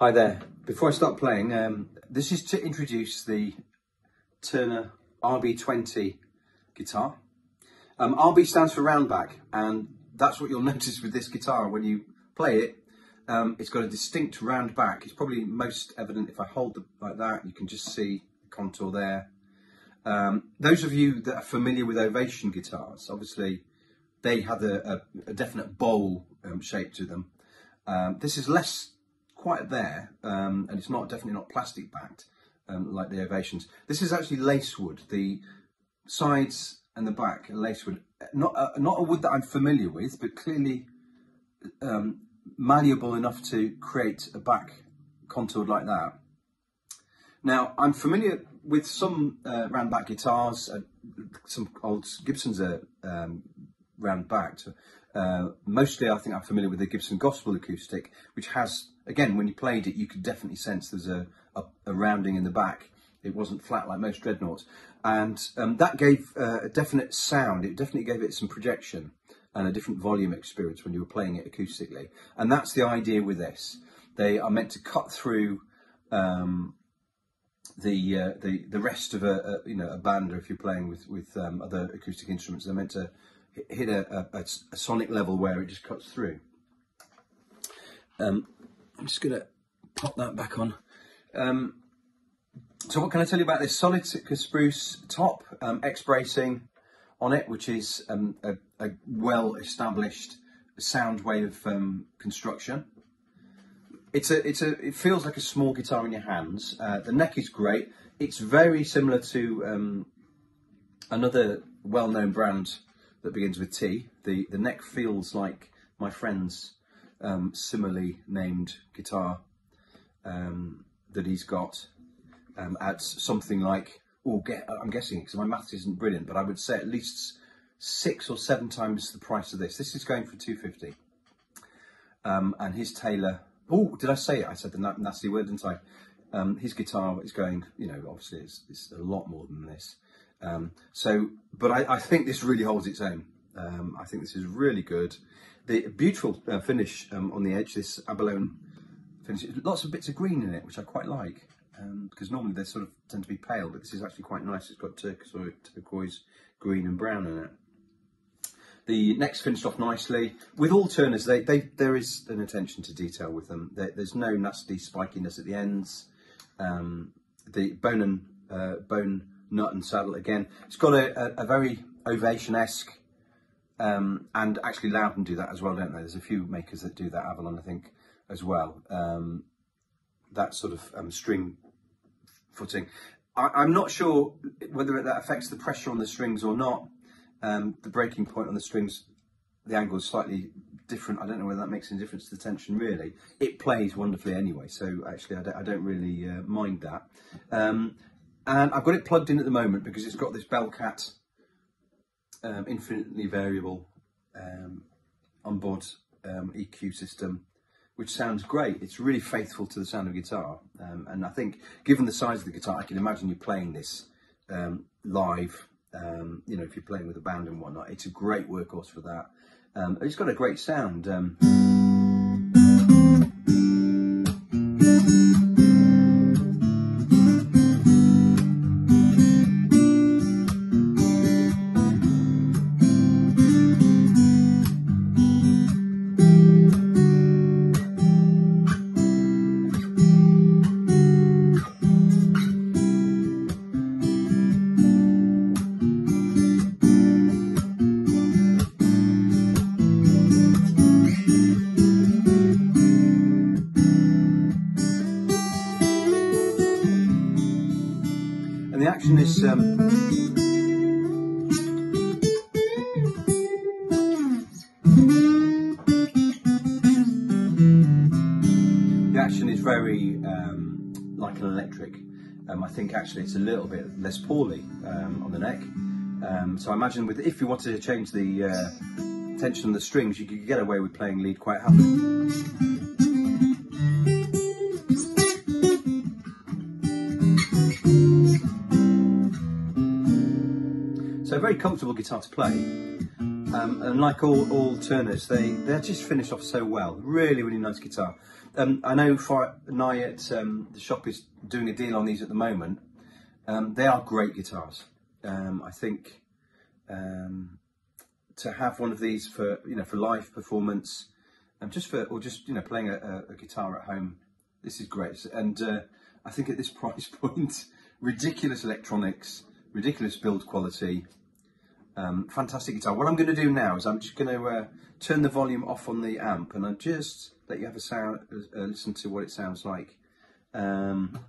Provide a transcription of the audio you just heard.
Hi there. Before I start playing, um, this is to introduce the Turner RB20 guitar. Um, RB stands for roundback, and that's what you'll notice with this guitar when you play it. Um, it's got a distinct round back. It's probably most evident if I hold it like that. You can just see the contour there. Um, those of you that are familiar with Ovation guitars, obviously they had a, a, a definite bowl um, shape to them. Um, this is less quite there, um, and it's not definitely not plastic backed um, like the Ovations. This is actually lacewood. The sides and the back are lacewood. Not a, not a wood that I'm familiar with, but clearly um, malleable enough to create a back contoured like that. Now, I'm familiar with some uh, round back guitars, uh, some old Gibsons are um, round backed. Uh, mostly, I think I'm familiar with the Gibson Gospel Acoustic, which has, again, when you played it, you could definitely sense there's a, a, a rounding in the back. It wasn't flat like most dreadnoughts. And um, that gave uh, a definite sound. It definitely gave it some projection and a different volume experience when you were playing it acoustically. And that's the idea with this. They are meant to cut through um, the, uh, the the rest of a, a, you know a band, or if you're playing with with um, other acoustic instruments, they're meant to hit a, a, a, sonic level where it just cuts through. Um, I'm just going to pop that back on. Um, so what can I tell you about this? Solid spruce top, um, X bracing on it, which is um, a, a well-established sound wave um, construction. It's a, it's a, it feels like a small guitar in your hands. Uh, the neck is great. It's very similar to um, another well-known brand that begins with T. The, the neck feels like my friend's um, similarly named guitar um, that he's got um, at something like, oh, get, I'm guessing because my maths isn't brilliant, but I would say at least six or seven times the price of this. This is going for 250 um, and his Taylor, oh, did I say it? I said the nasty word, didn't I? Um, his guitar is going, you know, obviously it's, it's a lot more than this. Um, so, but I, I, think this really holds its own. Um, I think this is really good. The beautiful uh, finish um, on the edge, this abalone finish, lots of bits of green in it, which I quite like. Because um, normally they sort of tend to be pale, but this is actually quite nice. It's got turquoise, turquoise green and brown in it. The next finished off nicely. With all Turners, they, they, there is an attention to detail with them. There, there's no nasty spikiness at the ends. Um, the bone and uh, bone nut and saddle again. It's got a, a, a very ovation-esque, um, and actually Lowden do that as well, don't they? There's a few makers that do that, Avalon I think, as well. Um, that sort of um, string footing. I, am not sure whether that affects the pressure on the strings or not. Um, the breaking point on the strings, the angle is slightly different. I don't know whether that makes any difference to the tension really. It plays wonderfully anyway, so actually I don't, I don't really uh, mind that. Um, and I've got it plugged in at the moment because it's got this Belcat um, infinitely variable um, onboard um, EQ system, which sounds great. It's really faithful to the sound of guitar, um, and I think given the size of the guitar, I can imagine you playing this um, live. Um, you know, if you're playing with a band and whatnot, it's a great workhorse for that. it's got a great sound. The action is um, the action is very um, like an electric. Um, I think actually it's a little bit less poorly um, on the neck. Um, so I imagine with if you wanted to change the uh, tension of the strings, you could get away with playing lead quite happily. So very comfortable guitar to play. Um, and like all, all Turners, they, they just finish off so well. Really, really nice guitar. Um, I know for Nye at um, the shop is doing a deal on these at the moment. Um, they are great guitars. Um, I think um, to have one of these for you know for live performance, and just for or just you know playing a, a guitar at home, this is great. And uh, I think at this price point, ridiculous electronics, ridiculous build quality, um, fantastic guitar. What I'm going to do now is I'm just going to uh, turn the volume off on the amp, and I'll just let you have a sound, uh, listen to what it sounds like. Um,